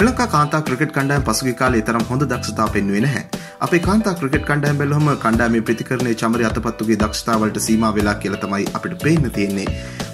ශ්‍රී ලංකා කාන්තා ක්‍රිකට් කණ්ඩායම් පසුගිය කාලේ තරම් හොඳ දක්ෂතා පෙන්වුවේ නැහැ. අපේ කාන්තා ක්‍රිකට් කණ්ඩායම් බැලුවම කණ්ඩායමේ ප්‍රතිකරණයේ චමරි අතපත්තුගේ දක්ෂතාවලට සීමා වෙලා කියලා තමයි අපිට පේන්න තියෙන්නේ.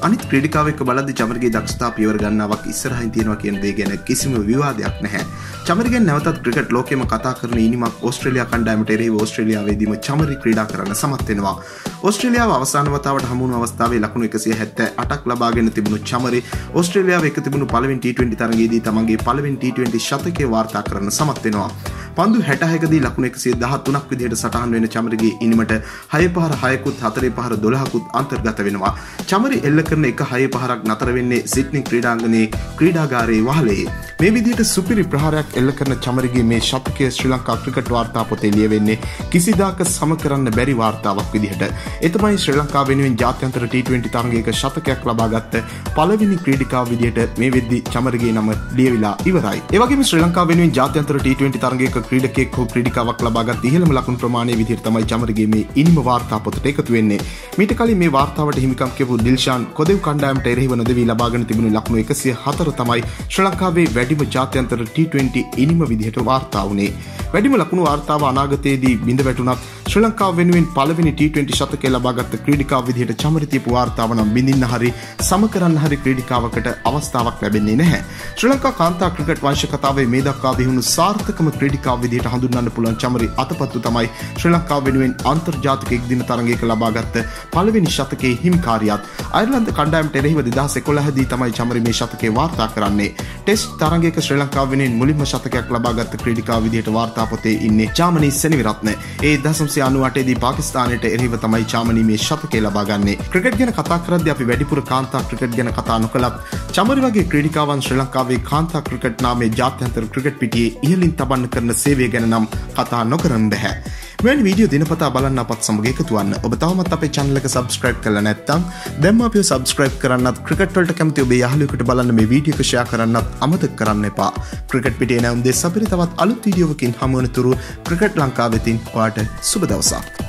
අනිත් ක්‍රීඩිකාව එක්ක බලද්දි චමරිගේ දක්ෂතා පියවර ගන්නාවක් ඉස්සරහින් තියෙනවා කියන දේ ගැන කිසිම විවාදයක් නැහැ. චමරිගෙන් නැවතත් ක්‍රිකට් ලෝකෙම කතා කරන ඉනිමක් ඕස්ට්‍රේලියා කණ්ඩායමට එරෙහිව ඕස්ට්‍රේලියාවේදීම චමරි ක්‍රීඩා කරන්න සමත් වෙනවා. ඕස්ට්‍රේලියාව අවසාන වතාවට හමුණු අවස්ථාවේ ලකුණු 178ක් ලබාගෙන තිබුණු චමරි ඕස්ට්‍රේලියාව එක්ක තිබුණු පළවෙනි T20 තරගයේදී තමන්ගේ පළවෙනි T20 ශතකය වාර්තා කරන්න සමත් වෙනවා. පන්දු හැටහයකදී ලකුණ එකසිය දහත්තුනක් විදිහට සටහන් වෙන චමරගේ ඉනිමට හය පහර හයකුත් හතරේ පහර දොළහකුත් අන්තර්ගත වෙනවා. චමරි එල්ල කරන එක හය පහරක් නතර වෙන්නේ සිට්නි ක්‍රීඩාංගනයේ ක්‍රීඩාගාරයේ වහලේ. මේ විදිහට සුපිරි ප්‍රහාරයක් එල්ල කරන චමරිගේ මේ ශතකය ශ්‍රී ලංකා ක්‍රිකට් වාර්තා පොතේ ලියවෙන්නේ කිසිදාක සම කරන්න බැරි වාර්තාවක් විදිහට. එතමයි ශ්‍රී ලංකා වෙනුවෙන් ජාත්‍යන්තර T20 තරගයක ශතකයක් ලබාගත්ත පළවෙනි ක්‍රීඩිකාව විදිහට මේ වෙද්දි චමරගේ නම ලියවිලා ඉවරයි. ඒ වගේම ශ්‍රී ලංකා වෙනුවෙන් ජාත්‍යන්තර T20 තරගයක ක්‍රීඩකෙක් හෝ ක්‍රීඩිකාවක් ලබාගත් ඉහළම ලකුණු ප්‍රමාණය විදිහට තමයි චමරගේ මේ ඉනිම වාර්තා පොතට එකතු වෙන්නේ. මීට කලින් මේ වාර්තාවට හිමිකම් කියපු දිල්ෂාන් කොදෙව් කණ්ඩායමට එරෙහිව නොදවී ලබාගෙන තිබුණු ලකුණු 104 තමයි ශ්‍රී ලංකාවේ වැඩිම ජාත්‍යන්තර T20 ඉනිම විදිහට වාර්තා වුණේ. වැඩිම ලකුණු වාර්තාව අනාගතයේදී බිඳ වැටුණත් ශ්‍රී ලංකාව වෙනුවෙන් පළවෙනි T20 ශතකය ලබාගත් ක්‍රීඩිකාව විදිහට චමරිතීපු වාර්තාව නම් බිඳින්න හරි සම කරන්න හරි ක්‍රීඩිකාවකට අවස්ථාවක් ලැබෙන්නේ නැහැ. ශ්‍රී ලංකා කාන්තා ක්‍රිකට් වංශ කතාවේ මේ දක්වා විහුණු සාර්ථකම ක්‍රීඩිකාව විදිහට හඳුන්වන්න පුළුවන් චමරි අතපත්තු තමයි ශ්‍රී ලංකාව වෙනුවෙන් අන්තර්ජාතික එක්දින තරගයක ලබාගත්ත පළවෙනි ශතකයේ හිමිකාරියත්. අයර්ලන්ත කණ්ඩායමට එරෙහිව 2011 දී තමයි චමරි මේ ශතකය වාර්තා කරන්නේ. ටෙස්ට් තරගයක ශ්‍රී ලංකාව වෙනුවෙන් මුලින්ම ශතකයක් ලබාගත් ක්‍රීඩිකාව විදිහට වාර්තා පොතේ ඉන්නේ චාමනී සෙනවිරත්න. ඒ 1998 දී පාකිස්තානයට එරෙහිව තමයි චාමනී මේ ශතකය ලබාගන්නේ. ක්‍රිකට් ගැන කතා කරද්දී අපි වැඩිපුර කාන්තා ක්‍රිකට් ගැන කතා නොකලත් චමරි වගේ ක්‍රීඩිකාවන් ශ්‍රී ලංකාවේ කාන්තා ක්‍රිකට් නාමේ ජාත්‍යන්තර ක්‍රිකට් පිටියේ ඉහළින් තබන්න කරන සේවය ගැන නම් කතා නොකරන්න බැහැ. මෙවැනි වීඩියෝ දිනපතා බලන්න අපත් සමග එකතු වන්න. ඔබ තවමත් අපේ channel එක subscribe කරලා නැත්නම් දැන්ම අපිව subscribe කරන්නත් ක්‍රිකට් වලට කැමති ඔබේ යාළුවෙකුට බලන්න මේ වීඩියෝ එක share කරන්නත් අමතක කරන්න එපා. ක්‍රිකට් පිටේ නැවුම් දෙස් අපිට තවත් අලුත් වීඩියෝවකින් හමු වෙනතුරු ක්‍රිකට් ලංකාවෙතින් ඔයාට සුබ දවසක්.